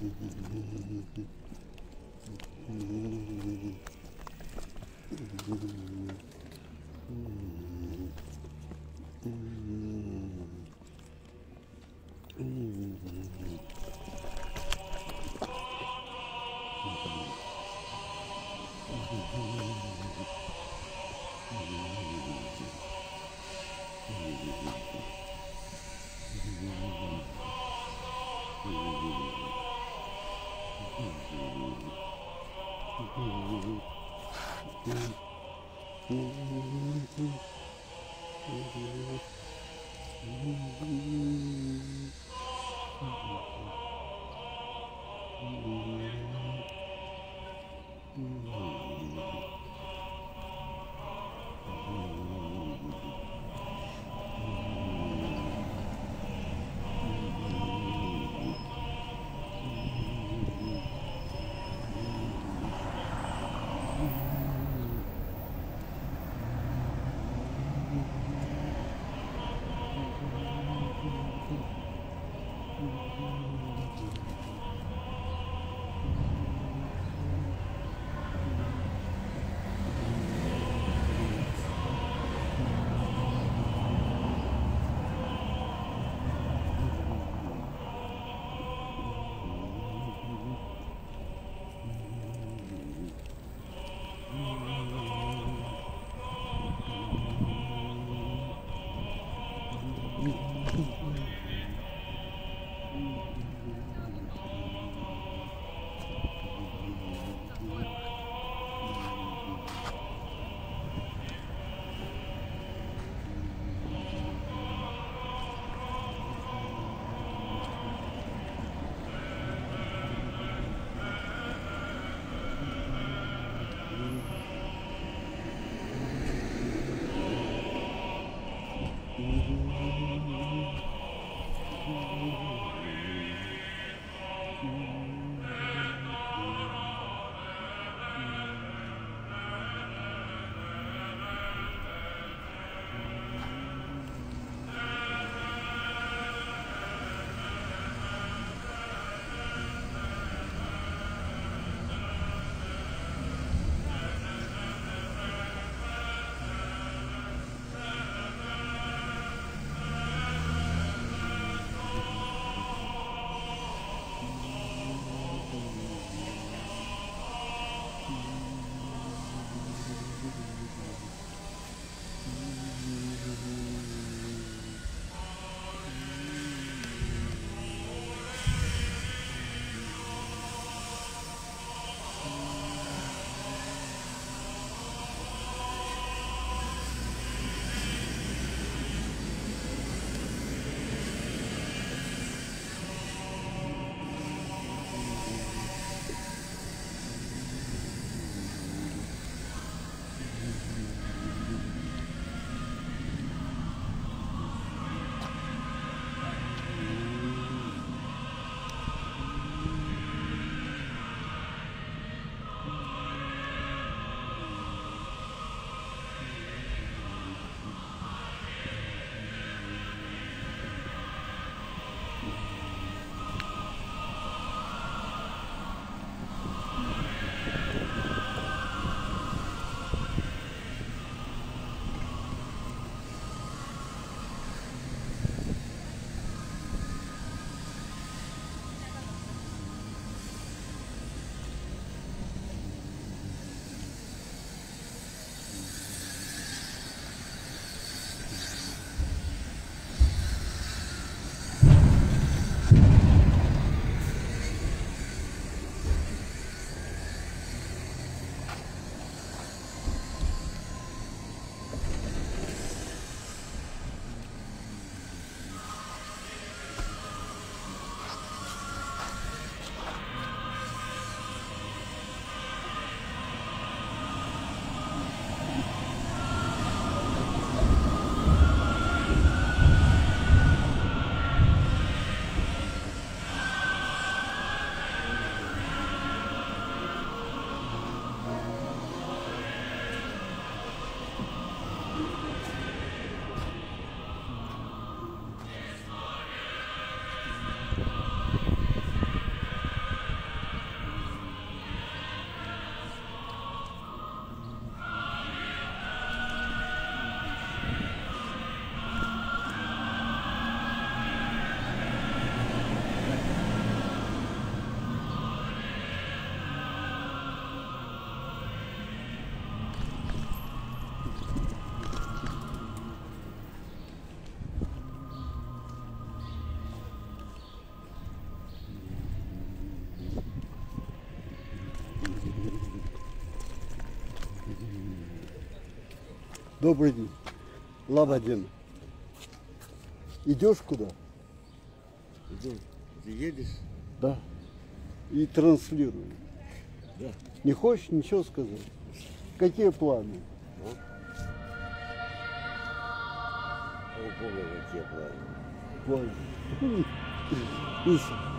うん。Добрый день. Лабадин. Идешь куда? Иду. Ты едешь? Да. И транслирую. Да. Не хочешь ничего сказать? Какие планы? О, Бога, какие планы. Планы.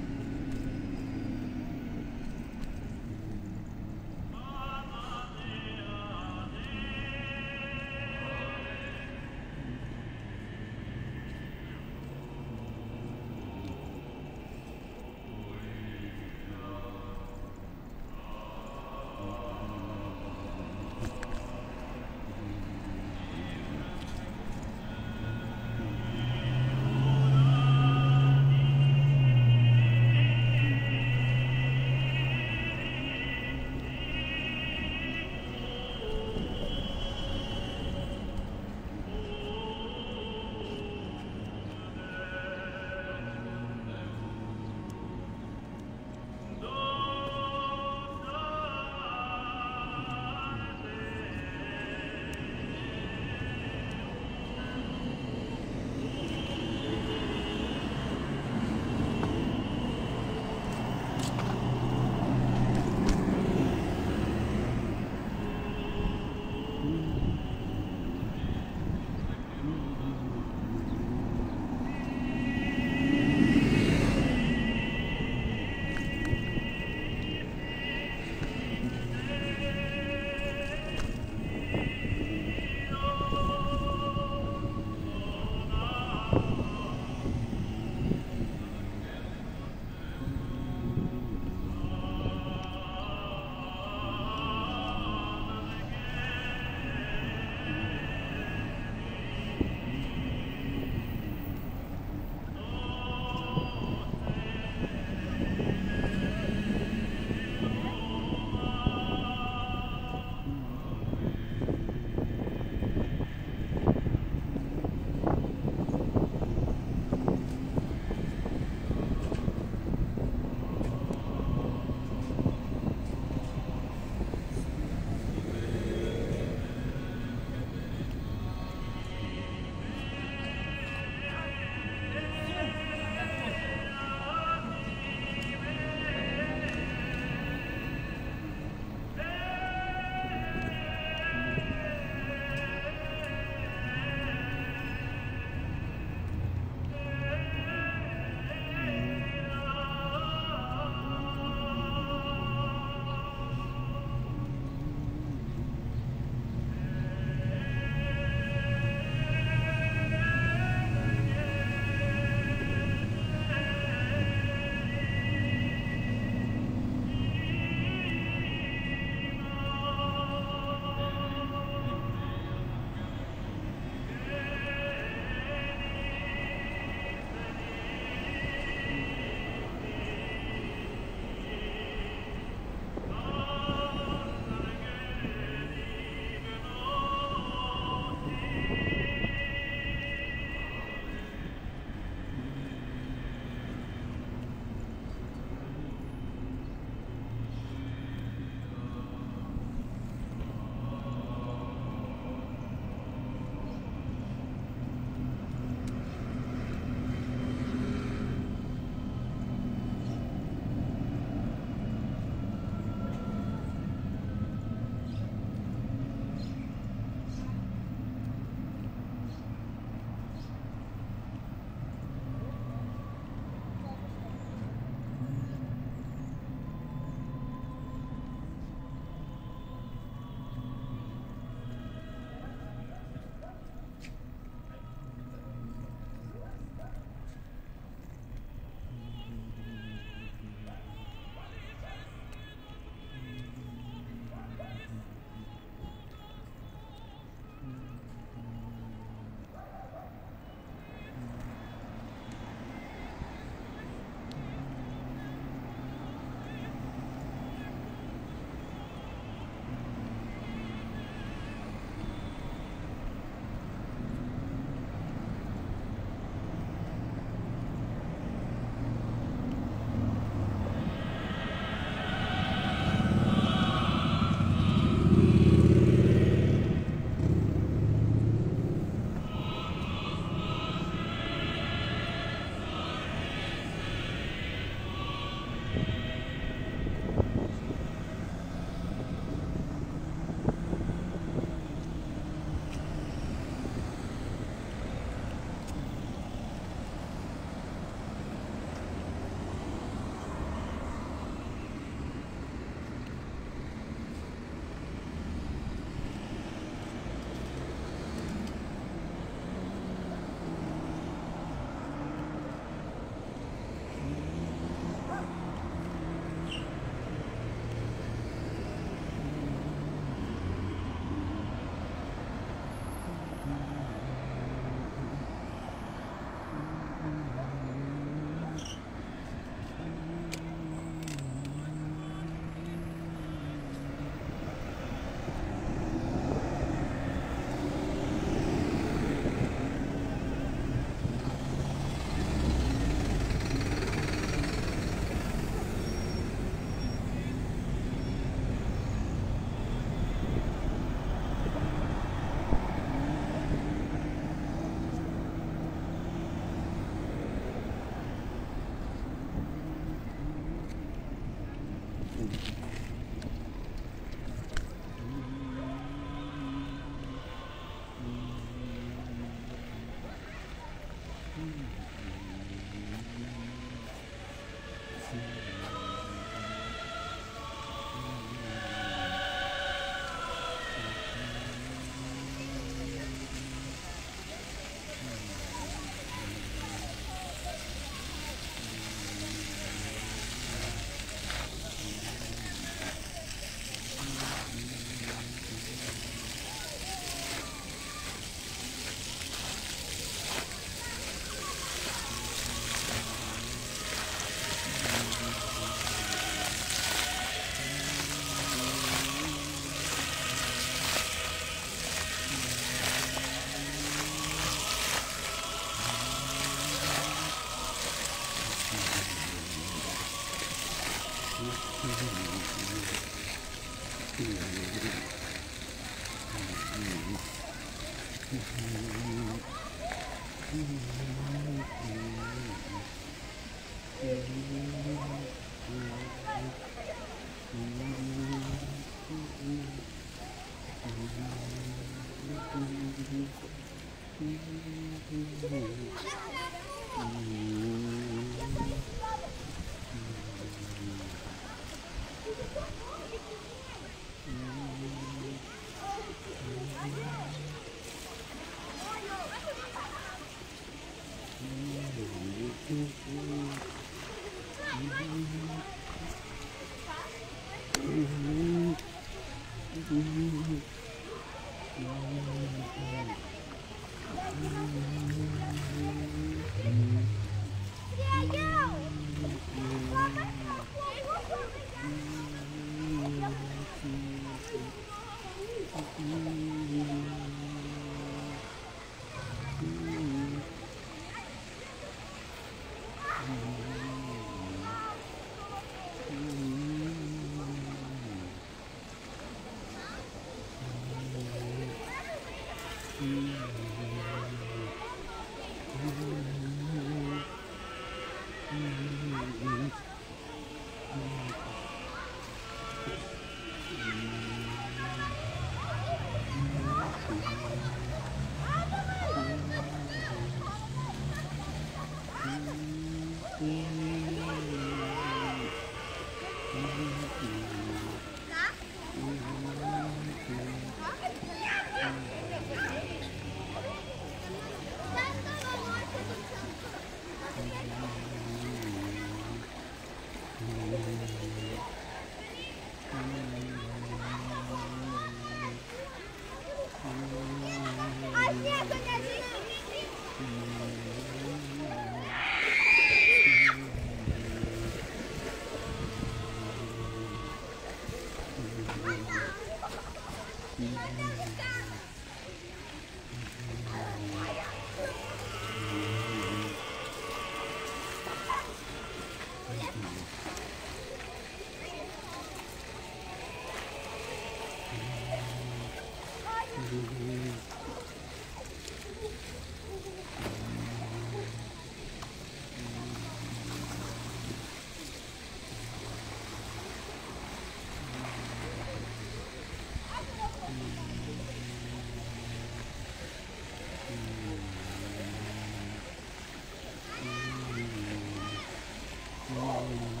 Mm.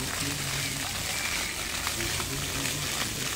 Thank you.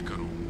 करूँ।